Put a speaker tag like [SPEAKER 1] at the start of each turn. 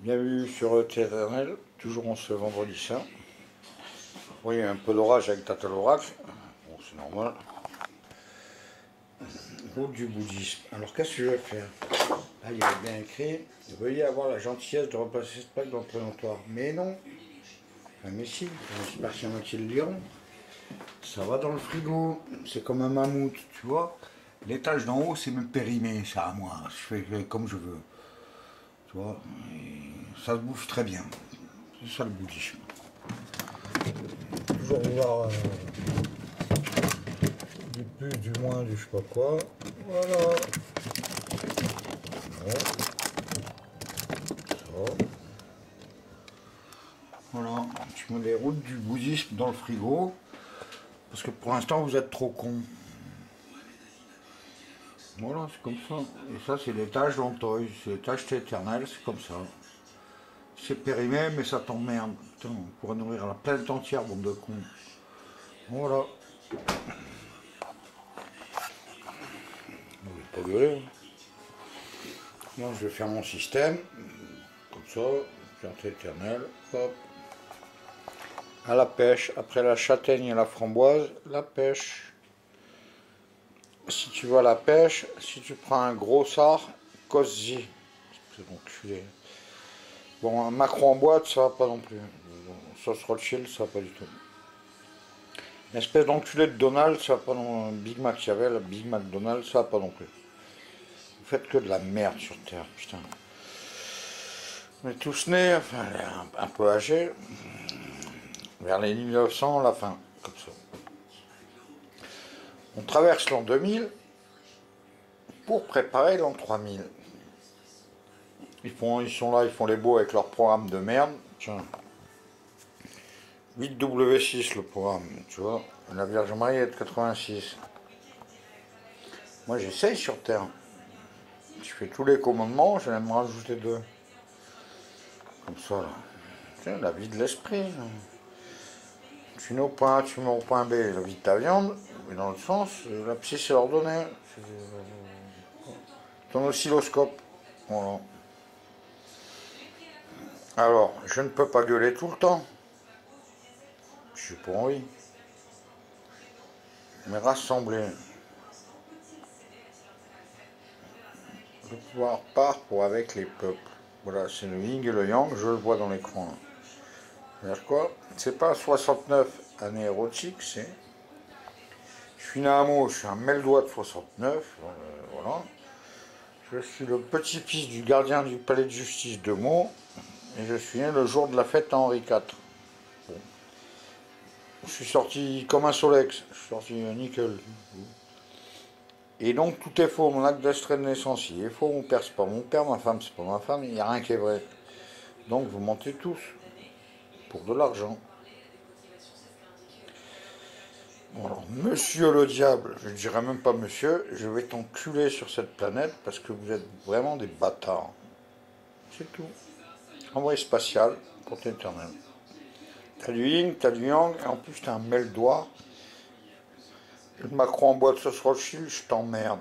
[SPEAKER 1] Bienvenue sur Éternel, toujours en ce vendredi saint. Oui, un peu d'orage avec Tata l'oracle. Bon, c'est normal. Route du bouddhisme. Alors, qu'est-ce que je vais faire? Là, il est bien écrit Veuillez avoir la gentillesse de replacer cette plaque dans le présentoir. Mais non Enfin, mais si, j'espère qu'il y en a qui le liront. Ça va dans le frigo. C'est comme un mammouth, tu vois. L'étage d'en haut, c'est même périmé, ça moi. Je fais comme je veux. Tu vois, ça se bouffe très bien. C'est ça le bouddhisme. Toujours vouloir euh, du plus, du moins, du je sais pas quoi. Voilà. Voilà, je mets les routes du bouddhisme dans le frigo. Parce que pour l'instant, vous êtes trop con. Voilà, c'est comme ça. Et ça, c'est l'étage d'Antoy. C'est l'étage éternel, c'est comme ça. C'est périmé, mais ça t'emmerde. Putain, on pourrait nourrir la planète entière, bande de cons. Voilà. Je vais pas gueuler. Hein. je vais faire mon système. Comme ça, planète éternelle. Hop. À la pêche. Après la châtaigne et la framboise, la pêche si tu vas à la pêche, si tu prends un gros sard. C'est Bon, un macro en boîte, ça va pas non plus. Sauce Rothschild, ça va pas du tout. Une espèce d'enculé de Donald, ça va pas non Big Mac y avait, Big Mac Donald, ça va pas non plus. Vous faites que de la merde sur Terre, putain. On est tous nés, enfin, un peu âgés, vers les 1900, la fin, comme ça. On traverse l'an 2000 pour préparer l'an 3000. Ils, font, ils sont là, ils font les beaux avec leur programme de merde. Tiens. 8W6 le programme, tu vois. La Vierge Marie est de 86. Moi j'essaye sur Terre. Je fais tous les commandements, je vais me rajouter deux. Comme ça là. Tiens, la vie de l'esprit. Tu point A, tu mets au point B la vie de ta viande, mais dans le sens, la psy c'est ordonné. Ton oscilloscope. Voilà. Alors, je ne peux pas gueuler tout le temps. Je suis pas envie. Mais rassembler. Le pouvoir part pour avec les peuples. Voilà, c'est le yin et le yang, je le vois dans l'écran. C'est quoi? C'est pas 69 années érotiques, c'est. Je suis né à je suis un Meldois de 69, euh, voilà. Je suis le petit-fils du gardien du palais de justice de Meaux, et je suis né le jour de la fête à Henri IV. Je suis sorti comme un Solex, je suis sorti nickel. Et donc tout est faux, mon acte d'extrait de naissance il est faux, mon père c'est pas mon père, ma femme c'est pas ma femme, il n'y a rien qui est vrai. Donc vous mentez tous pour de l'argent. Monsieur le diable, je ne dirais même pas monsieur, je vais t'enculer sur cette planète parce que vous êtes vraiment des bâtards. C'est tout. Envoyé spatial pour t'éternel. T'as du yin, t'as du yang, et en plus t'as un mêle doigt. Le Macron en boîte sauce Rothschild, je t'emmerde.